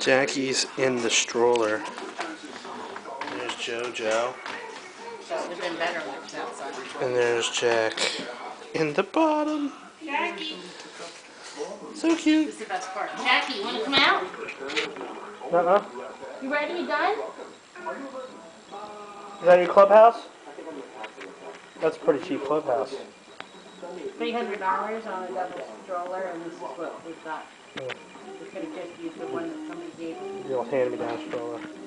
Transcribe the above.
Jackie's in the stroller. There's JoJo. That would have been better when it was outside. And there's Jack in the bottom. Jackie. So cute. This is the best part. Jackie, you want to come out? Uh-uh. You ready? You done? Is that your clubhouse? That's a pretty cheap clubhouse. Three hundred dollars on a double stroller, and this is what we've got. Yeah. Old hand-me-down stroller.